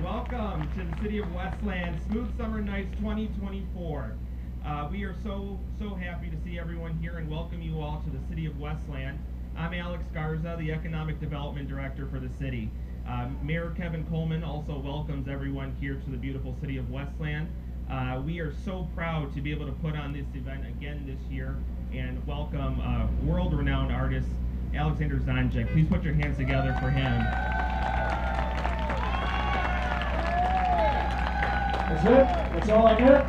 Welcome to the city of Westland, Smooth Summer Nights 2024. Uh, we are so so happy to see everyone here and welcome you all to the city of Westland. I'm Alex Garza, the Economic Development Director for the city. Um, Mayor Kevin Coleman also welcomes everyone here to the beautiful city of Westland. Uh, we are so proud to be able to put on this event again this year and welcome uh, world-renowned artist Alexander Zonjic. Please put your hands together for him. That's it? That's all I get?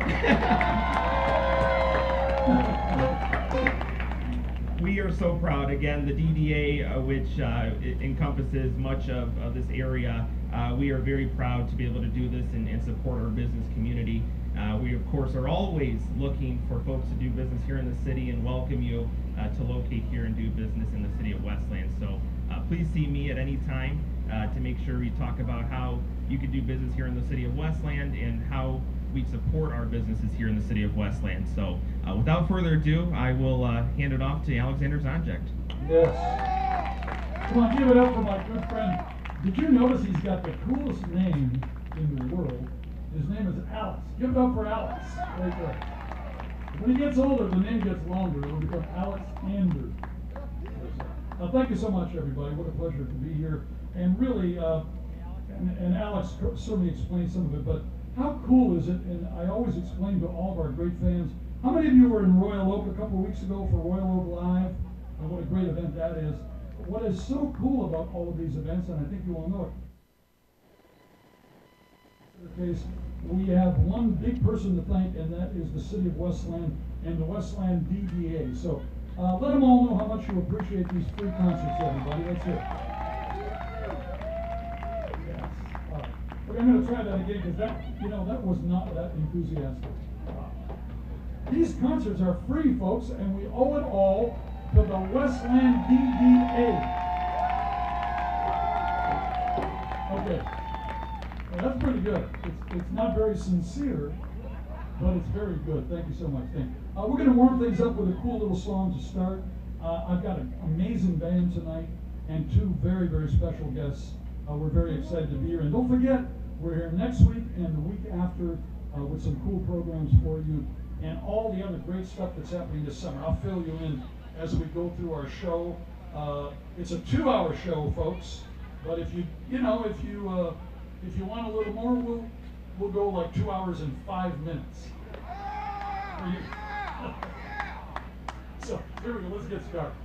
we are so proud. Again, the DDA, uh, which uh, encompasses much of, of this area, uh, we are very proud to be able to do this and, and support our business community. Uh, we, of course, are always looking for folks to do business here in the city and welcome you uh, to locate here and do business in the city of Westland. So uh, please see me at any time to make sure we talk about how you can do business here in the city of Westland and how we support our businesses here in the city of Westland. So uh, without further ado, I will uh, hand it off to Alexander Zonjic. Yes. Come on, give it up for my good friend. Did you notice he's got the coolest name in the world? His name is Alex. Give it up for Alex. Right there. When he gets older, the name gets longer. It will become Alex Ander. Uh, thank you so much, everybody. What a pleasure to be here. And really, uh, and, and, Alex certainly explained some of it, but how cool is it? And I always explain to all of our great fans. How many of you were in Royal Oak a couple of weeks ago for Royal Oak Live? And what a great event that is. What is so cool about all of these events, and I think you all know it, case, we have one big person to thank, and that is the city of Westland and the Westland DDA. So uh, let them all know how much you appreciate these free concerts, everybody. That's it. Yes. I'm going to try that again because that, you know, that was not that enthusiastic. These concerts are free, folks, and we owe it all to the Westland DDA. Okay. Well, that's pretty good. It's, it's not very sincere, but it's very good. Thank you so much. Thank you. Uh, we're going to warm things up with a cool little song to start. Uh, I've got an amazing band tonight and two very, very special guests. Uh, we're very excited to be here. And don't forget, we're here next week and the week after uh, with some cool programs for you and all the other great stuff that's happening this summer. I'll fill you in as we go through our show. Uh, it's a two-hour show, folks. But if you, you know, if you uh, if you want a little more, we'll we'll go like two hours and five minutes. so here we go. Let's get started.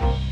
you.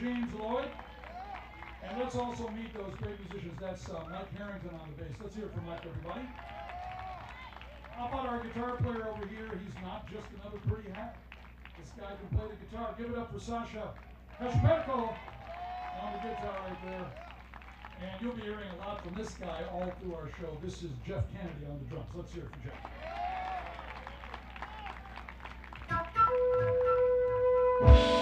James Lloyd. And let's also meet those great musicians. That's uh, Mike Harrington on the bass. Let's hear it from Mike, everybody. How about our guitar player over here? He's not just another pretty hat. This guy can play the guitar. Give it up for Sasha Heshpenko on the guitar right there. And you'll be hearing a lot from this guy all through our show. This is Jeff Kennedy on the drums. Let's hear it from Jeff. Yeah.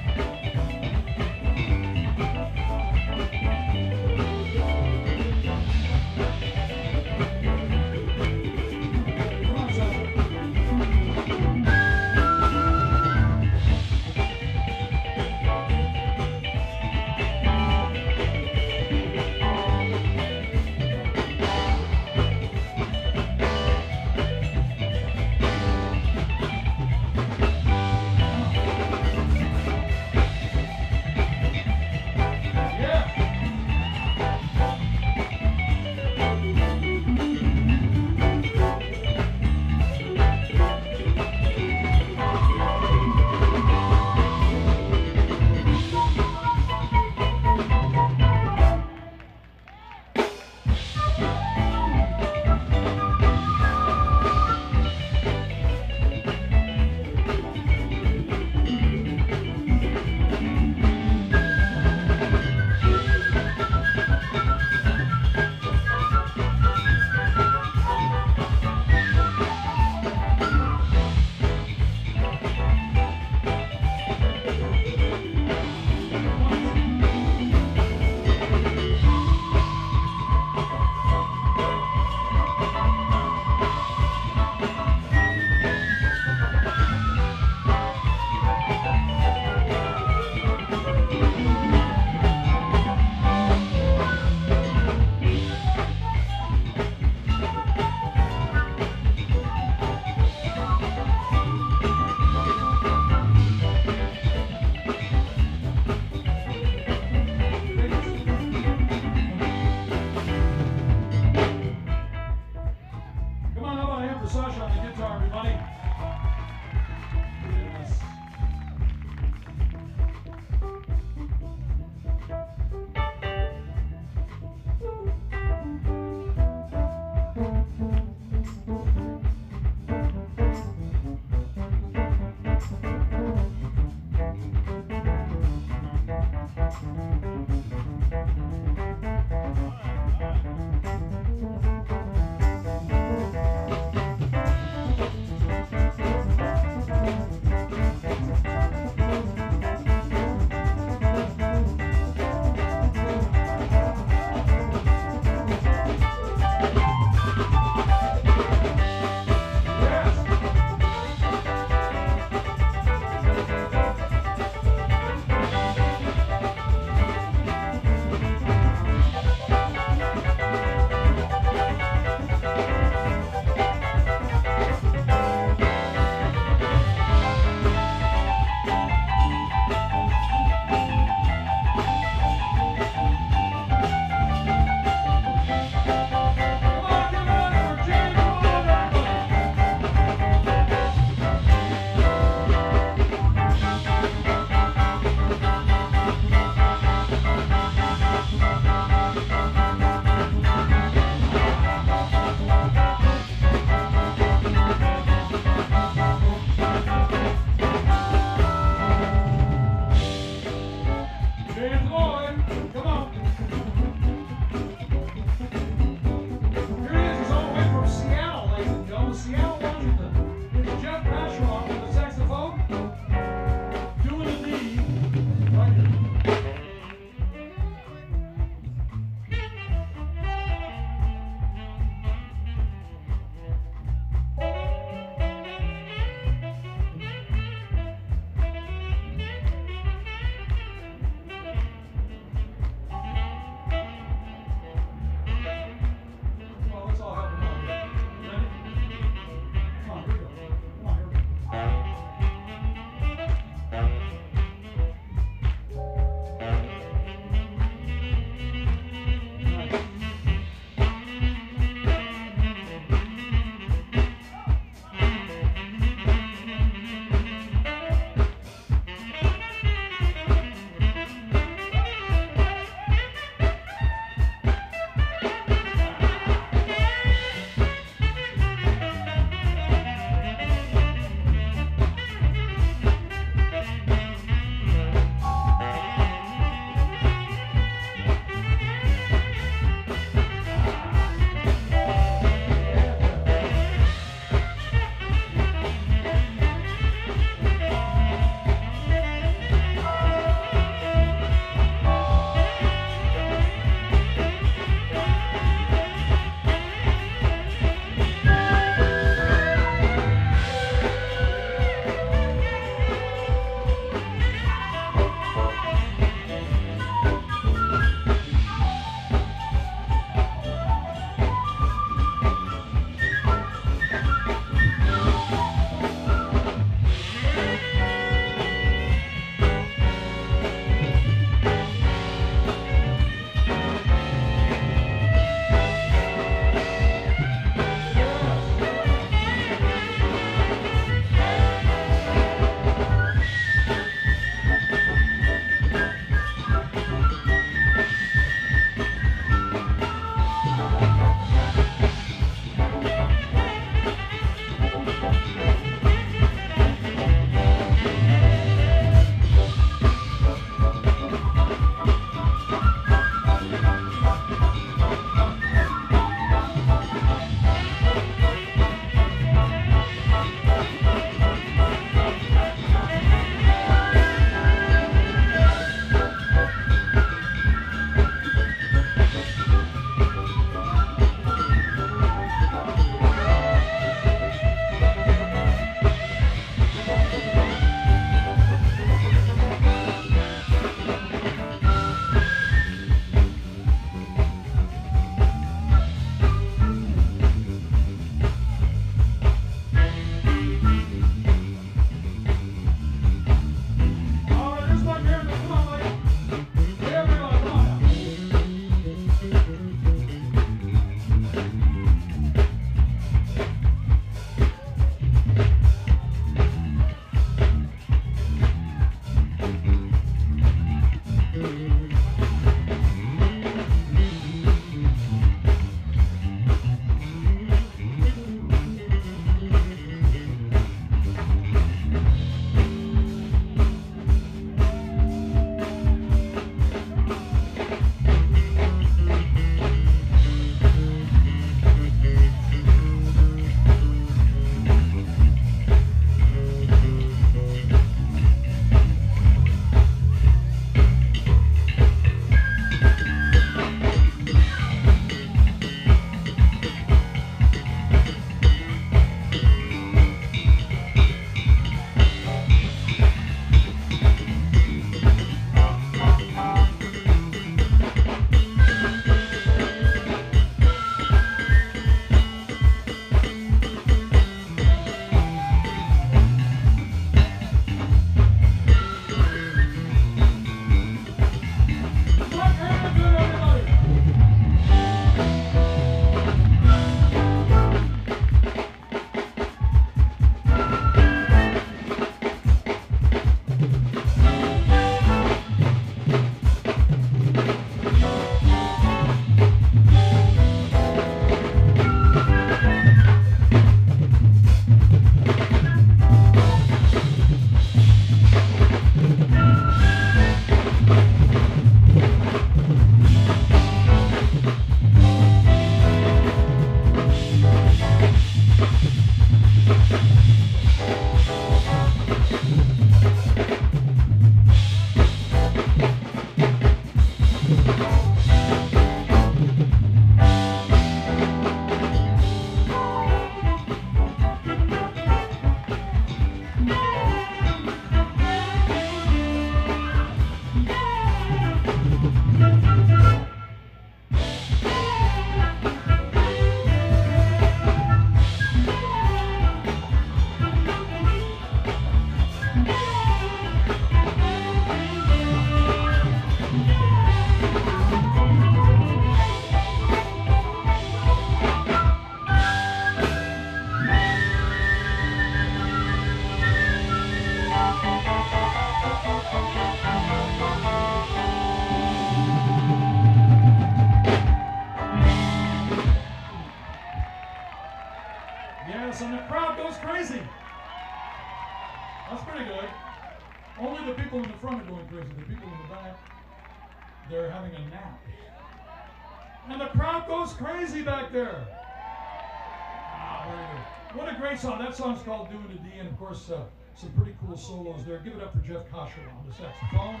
uh, some pretty cool solos there. Give it up for Jeff Kosher on the saxophone.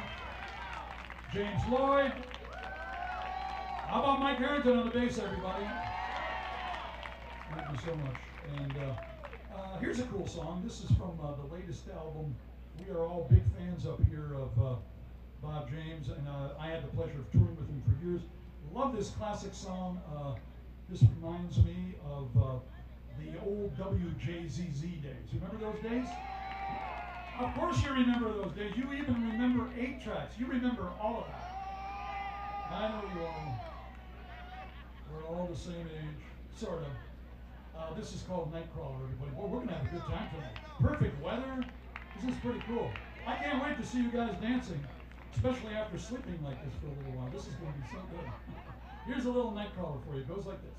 James Lloyd. How about Mike Harrington on the bass, everybody? Thank you so much. And uh, uh, here's a cool song. This is from uh, the latest album. We are all big fans up here of uh, Bob James, and uh, I had the pleasure of touring with him for years. Love this classic song. This reminds me of the old WJZZ days. Remember those days? Of course you remember those days. You even remember eight tracks. You remember all of that. I know you all. We're all the same age, sort of. Uh, this is called Nightcrawler, everybody. We're gonna have a good time tonight. Perfect weather. This is pretty cool. I can't wait to see you guys dancing, especially after sleeping like this for a little while. This is gonna be so good. Here's a little Nightcrawler for you. It goes like this.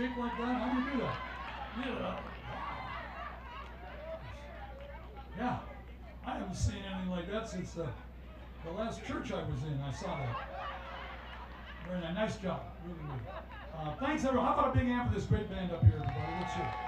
Like that? How do you do that? Yeah. Yeah. I haven't seen anything like that since the, the last church I was in. I saw that. Very nice. Nice job. Really good. Uh, thanks, everyone. How about a big hand for this great band up here, everybody? Let's hear it.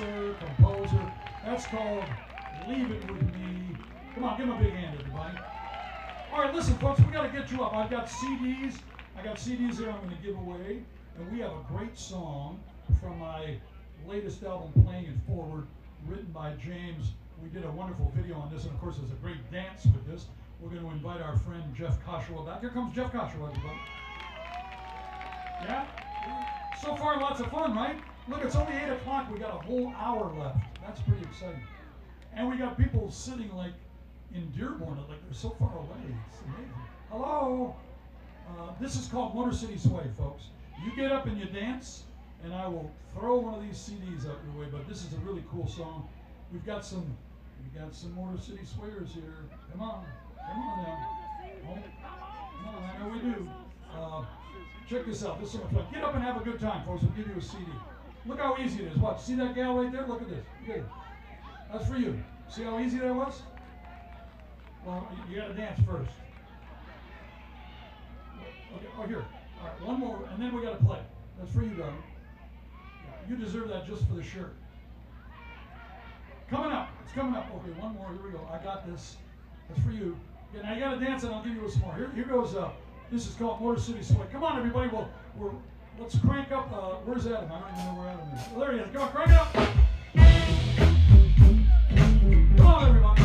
Producer, composer. That's called Leave It With Me. Come on, give him a big hand, everybody. All right, listen, folks, we got to get you up. I've got CDs. I got CDs here I'm going to give away. And we have a great song from my latest album, Playing It Forward, written by James. We did a wonderful video on this, and of course, there's a great dance with this. We're going to invite our friend Jeff Kashiwa back. Here comes Jeff Kashiwa, everybody. Yeah? So far, lots of fun, right? Look, it's only 8 o'clock. We got a whole hour left. That's pretty exciting. And we got people sitting like in Dearborn, like they're so far away. It's amazing. Hello? Uh, this is called Motor City Sway, folks. You get up and you dance, and I will throw one of these CDs up your way. But this is a really cool song. We've got some, we got some Motor City Swayers here. Come on, come on now. Oh, come on, I know we do. Uh, check this out. This is. Get up and have a good time, folks. We'll give you a CD. Look how easy it is. Watch. See that gal right there? Look at this. It. That's for you. See how easy that was? Well, you, you got to dance first. Okay. Oh, here. All right. One more, and then we got to play. That's for you, darling. You deserve that just for the shirt. Coming up. It's coming up. Okay, one more. Here we go. I got this. That's for you. Yeah, now you got to dance, and I'll give you some more. Here, here goes. Uh, this is called Motor City Sway. Come on, everybody. We'll, we're, let's crank up. Uh, where's Adam? I don't even know where Adam is. Oh, there he is. On, crank it up. Come on, everybody.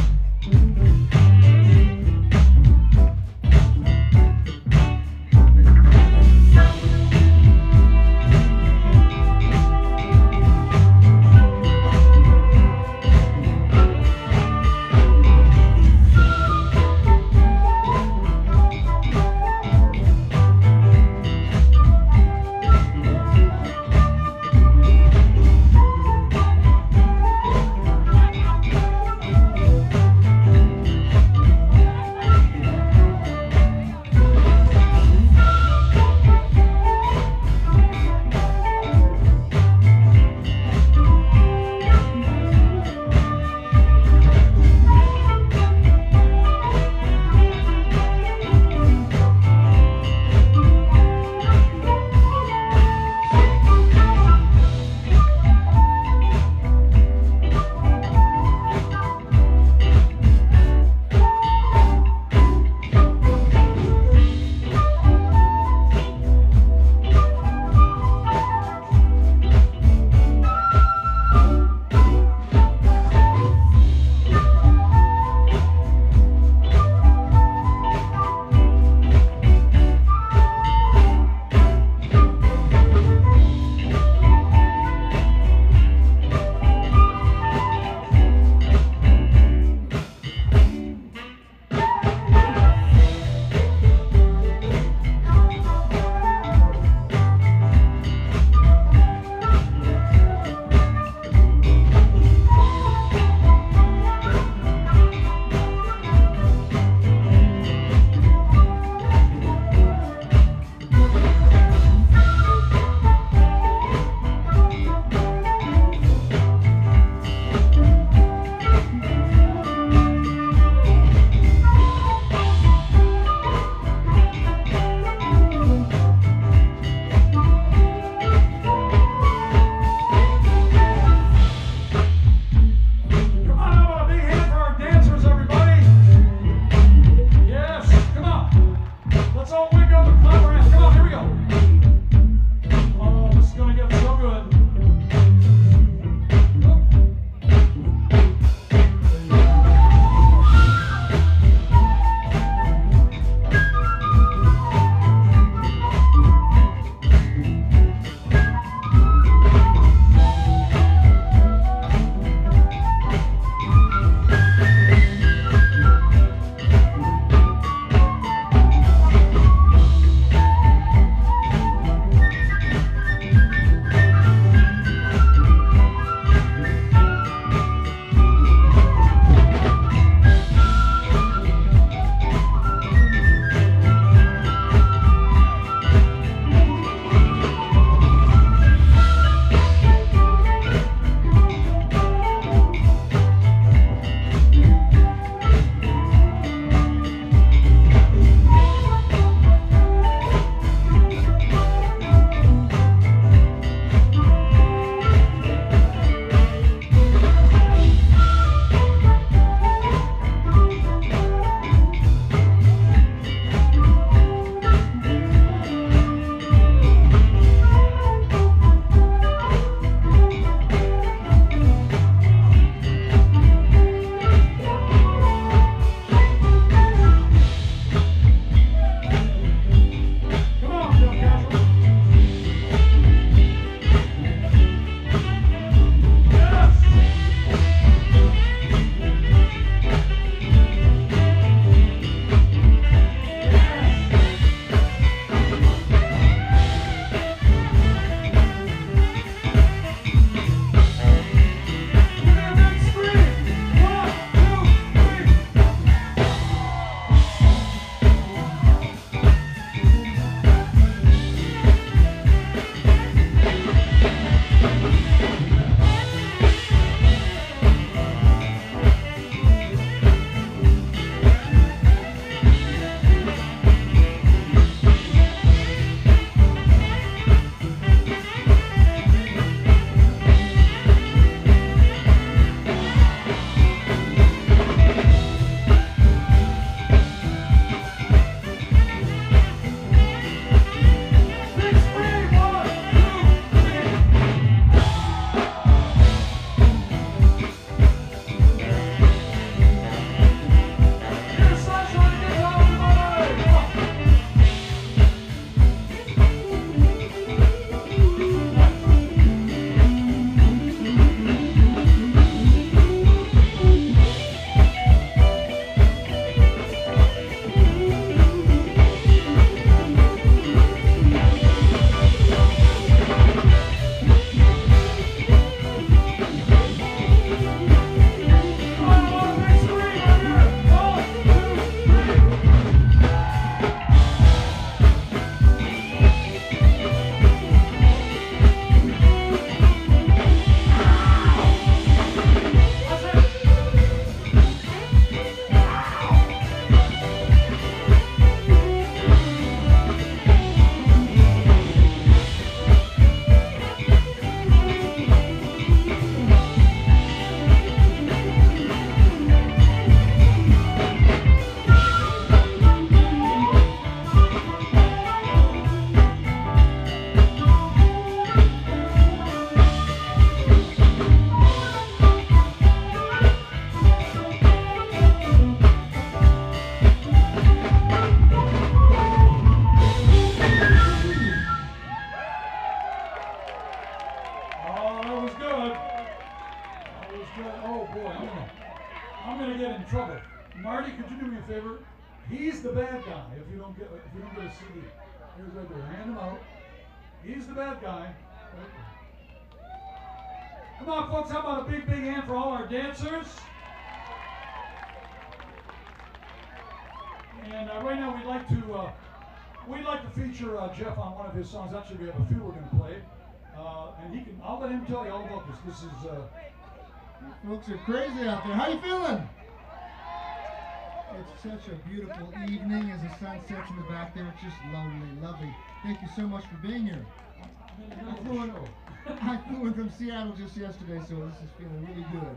Feature uh, Jeff on one of his songs. Actually, we have a few we're going to play, uh, and he can. I'll let him tell you all about this. This is. Uh, Folks are crazy out there. How you feeling? It's such a beautiful evening as the sun sets in the back there. It's just lovely, lovely. Thank you so much for being here. I flew in, I flew in from Seattle just yesterday, so this is feeling really good.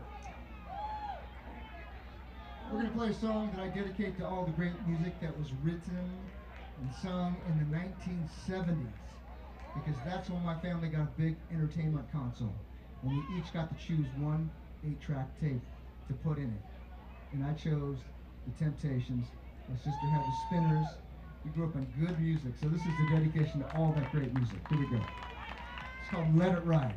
We're gonna play a song that I dedicate to all the great music that was written and sung in the 1970s, because that's when my family got a big entertainment console, and we each got to choose one eight-track tape to put in it. And I chose the Temptations. My sister had the Spinners. We grew up on good music, so this is a dedication to all that great music. Here we go. It's called Let It Ride.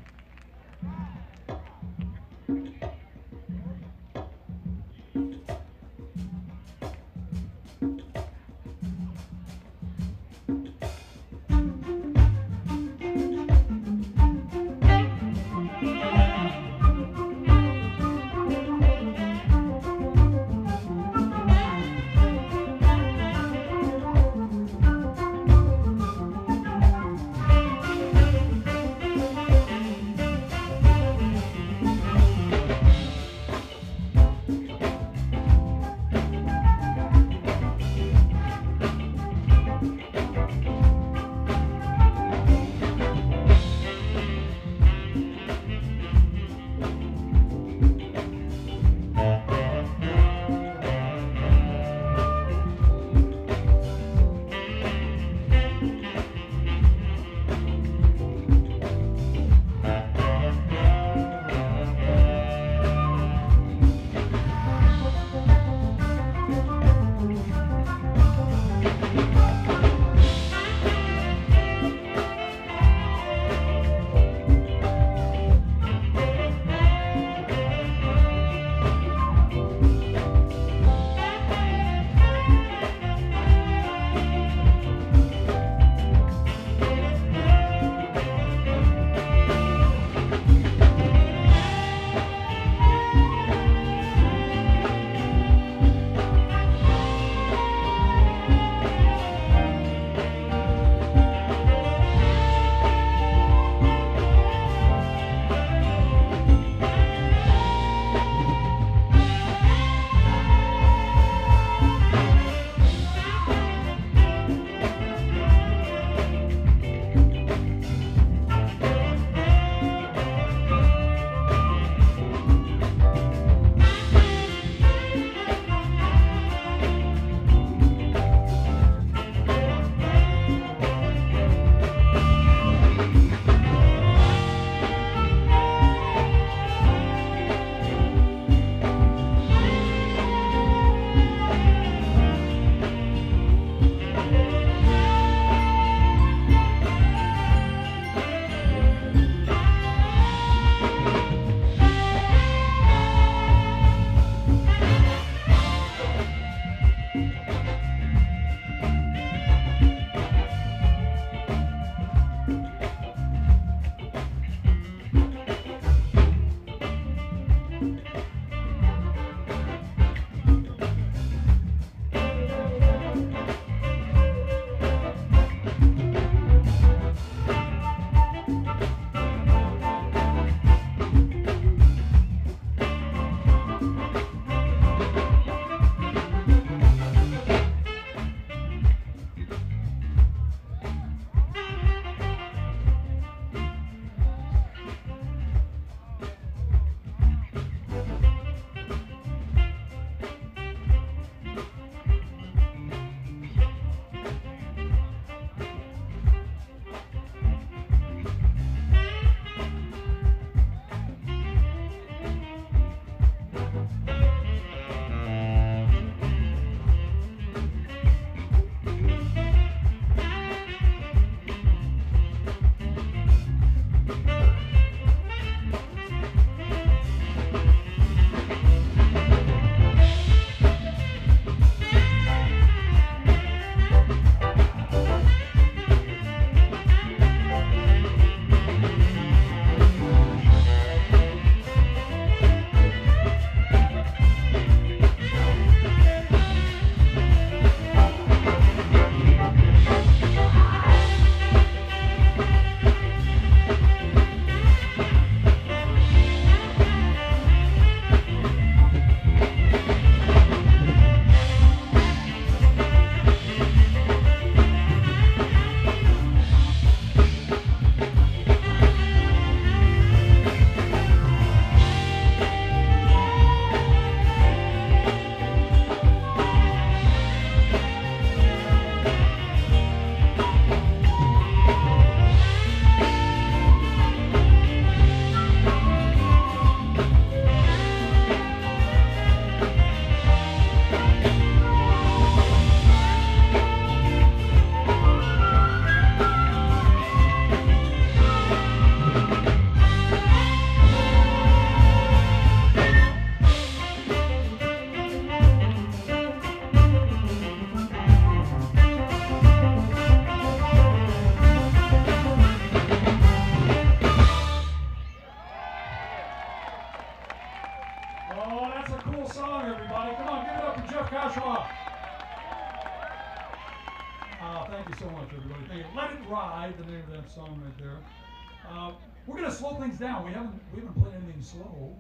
Slow,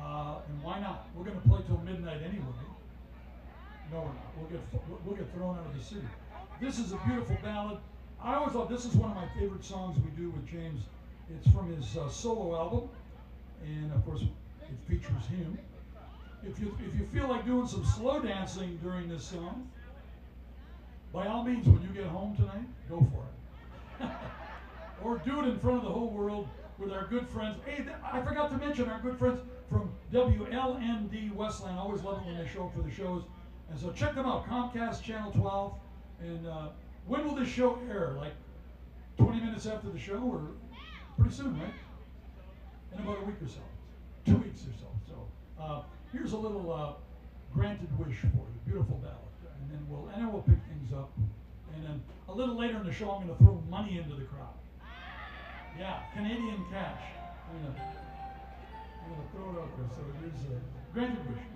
uh, and why not? We're gonna play till midnight anyway. No, we're not. We'll get we'll get thrown out of the city. This is a beautiful ballad. I always thought this is one of my favorite songs we do with James. It's from his uh, solo album, and of course, it features him. If you if you feel like doing some slow dancing during this song, by all means, when you get home tonight, go for it. or do it in front of the whole world with our good friends. Hey, I forgot to mention our good friends from WLND Westland. I always love it when they show up for the shows. And so check them out, Comcast Channel 12. And uh, when will this show air? Like 20 minutes after the show, or pretty soon, right? In about a week or so, two weeks or so. So uh, here's a little uh, granted wish for you, beautiful ballad, and then we'll and then we'll pick things up, and then a little later in the show I'm going to throw money into the crowd. Yeah, Canadian cash. I'm going to throw it out there. So it is a granted wish.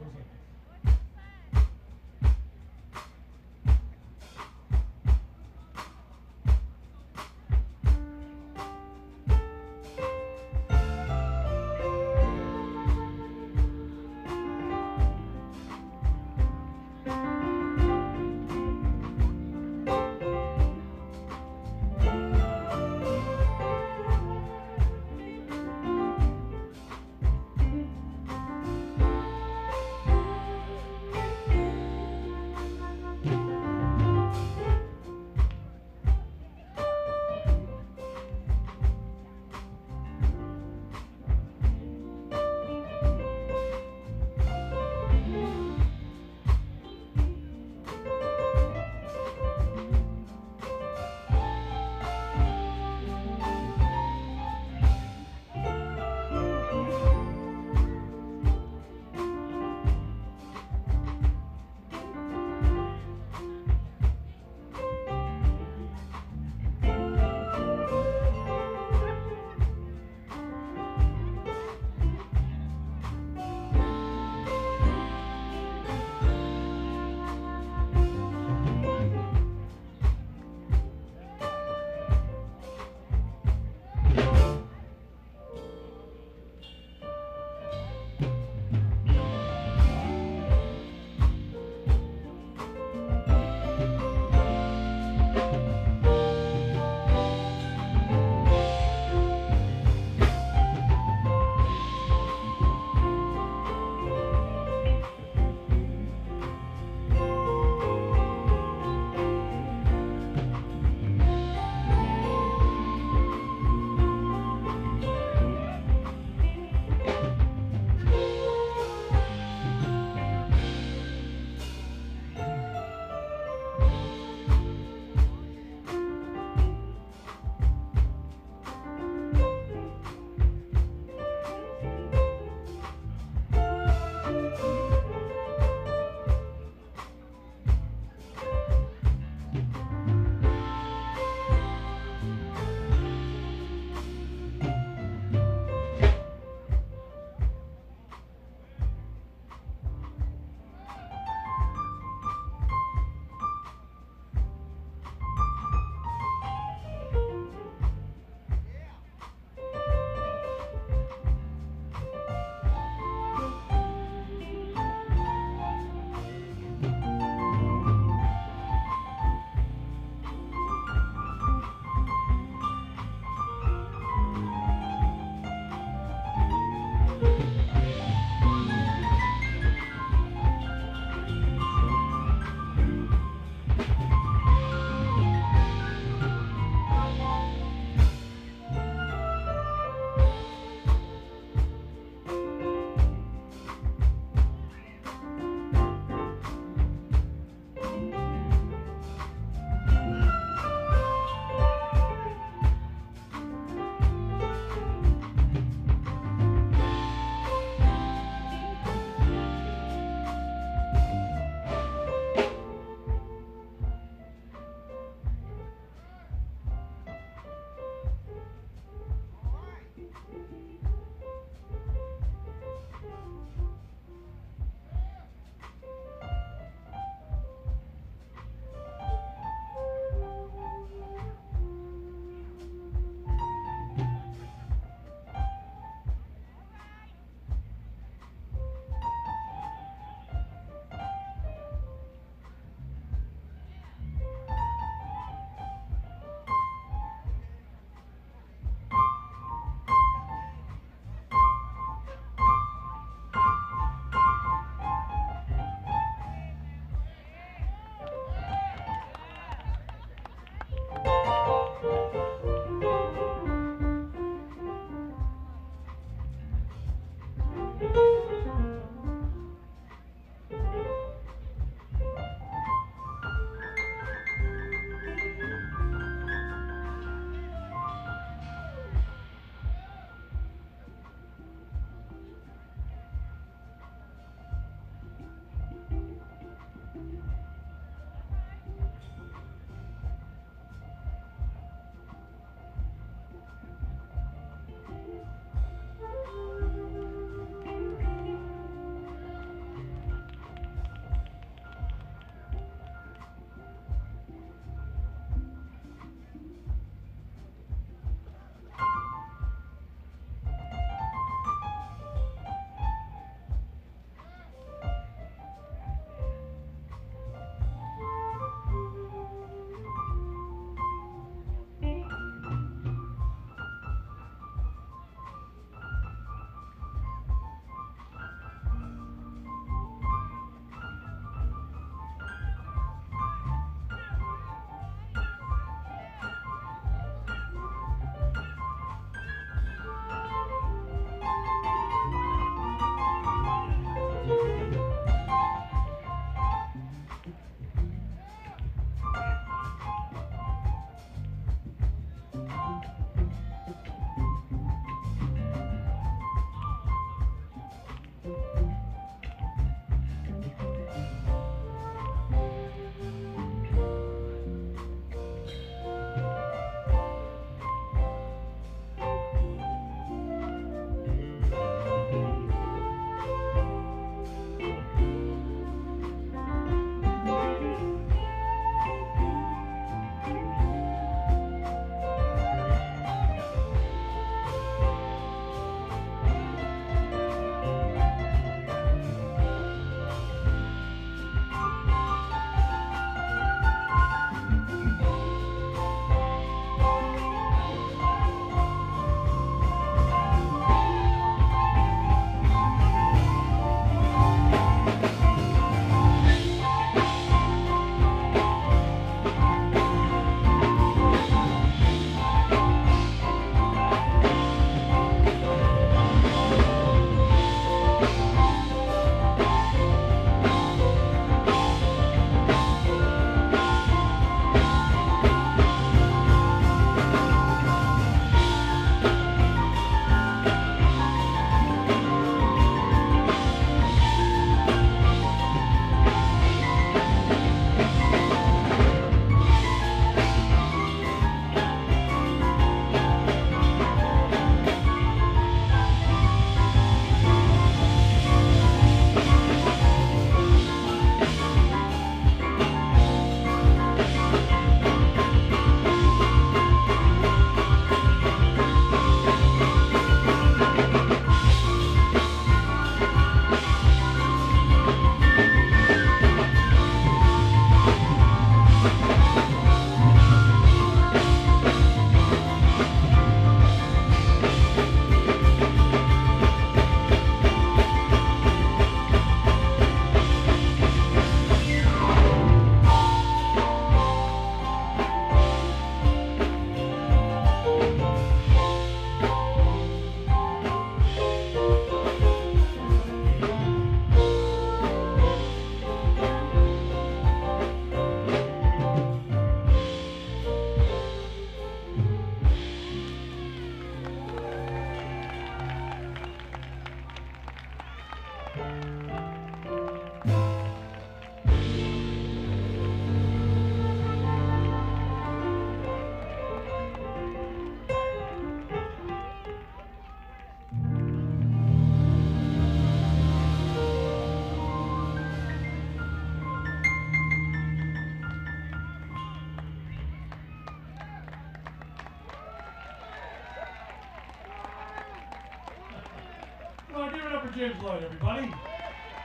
James Lloyd, everybody.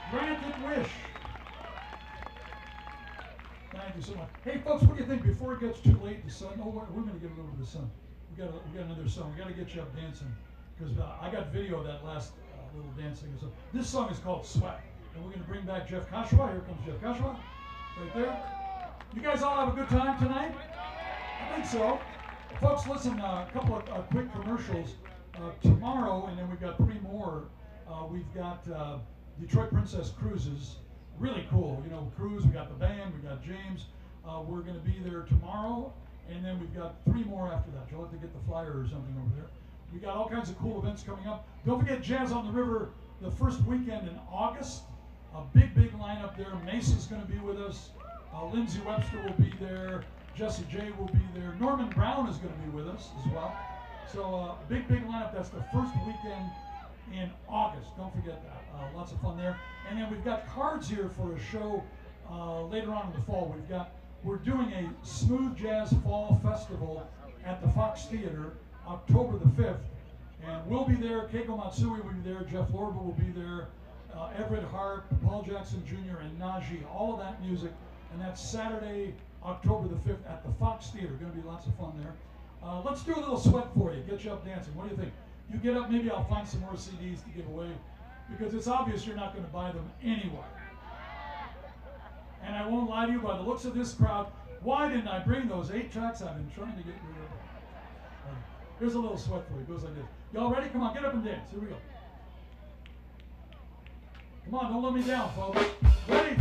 Grant and wish. Thank you so much. Hey, folks, what do you think? Before it gets too late, the sun. Oh, we're, going to get a little bit of sun. We got we got another song. We got to get you up dancing because uh, I got video of that last uh, little dancing. So this song is called Sweat, and we're going to bring back Jeff Kashiwa. Here comes Jeff Kashiwa, right there. You guys all have a good time tonight? I think so. Folks, listen. Uh, a couple of uh, quick commercials. Uh, tomorrow, and then we've got three more. Uh, we've got uh, Detroit Princess Cruises. Really cool. You know, cruise. We got the band. We got James. Uh, we're going to be there tomorrow, and then we've got three more after that. You'll have to get the flyer or something over there. We got all kinds of cool events coming up. Don't forget Jazz on the River the first weekend in August. A big, big lineup there. Mason's going to be with us. Uh, Lindsey Webster will be there. Jessy J will be there. Norman Brown is going to be with us as well. So uh, big, big lineup. That's the first weekend in August. Don't forget that. Uh, lots of fun there. And then we've got cards here for a show uh, later on in the fall. We've got we're doing a smooth jazz fall festival at the Fox Theater, October the fifth, and we'll be there. Keiko Matsui will be there. Jeff Lorber will be there. Uh, Everette Harp, Paul Jackson Jr., and Najee. All of that music, and that's Saturday, October the fifth at the Fox Theater. Going to be lots of fun there. Uh, let's do a little sweat for you. Get you up dancing. What do you think? You get up, maybe I'll find some more CDs to give away because it's obvious you're not going to buy them anyway. And I won't lie to you, by the looks of this crowd, why didn't I bring those eight tracks I've been trying to get rid of? Here's a little sweat for you. It goes like this. Y'all ready? Come on, get up and dance. Here we go. Come on, don't let me down, folks. Ready?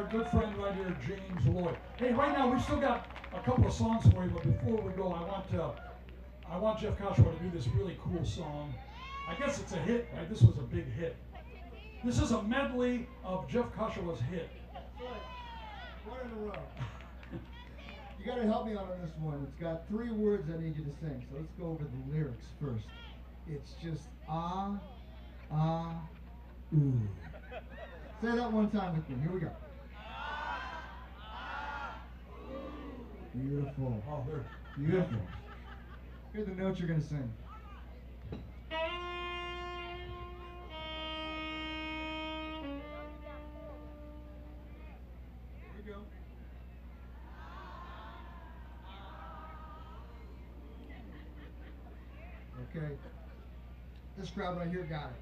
Our good friend right here, James Lloyd. Hey, right now, we've still got a couple of songs for you, but before we go, I want to, I want Jeff Kashiwa to do this really cool song. I guess it's a hit, right? This was a big hit. This is a medley of Jeff Kashiwa's hit. One in a row. You gotta help me out on this one. It's got three words I need you to sing. So let's go over the lyrics first. It's just ah, ah, ooh. Say that one time with me. Here we go. Beautiful. Oh, there. Beautiful. Here the notes you're gonna sing. Here we go. Okay. This crowd right here got it.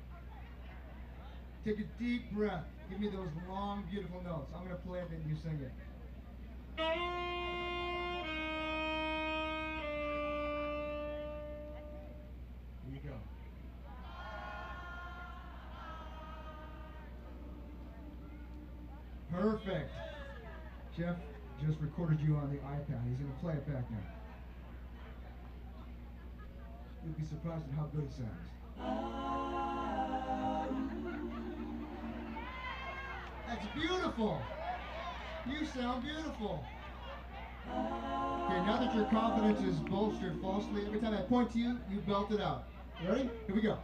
Take a deep breath. Give me those long, beautiful notes. I'm gonna play it and you sing it. Perfect. Jeff just recorded you on the iPad. He's going to play it back now. You'll be surprised at how good it sounds. That's beautiful. You sound beautiful. Okay, now that your confidence is bolstered falsely, every time I point to you, you belt it out. Ready? Here we go.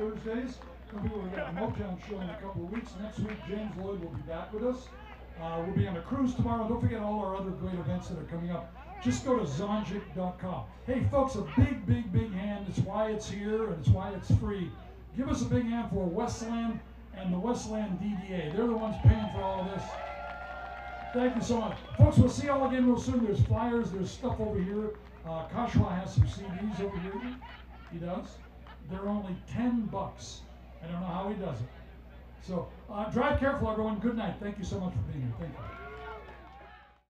Thursdays. Be- We got a Motown show in a couple of weeks. Next week, James Lloyd will be back with us. Uh, we'll be on a cruise tomorrow. Don't forget all our other great events that are coming up. Just go to zonjic.com. Hey, folks, a big, big, big hand. It's why it's here and it's why it's free. Give us a big hand for Westland and the Westland DDA. They're the ones paying for all of this. Thank you so much. Folks, we'll see you all again real soon. There's flyers, there's stuff over here. Uh, has some CDs over here. He does. They're only 10 bucks. I don't know how he does it. So uh, drive careful, everyone. Good night. Thank you so much for being here. Thank you.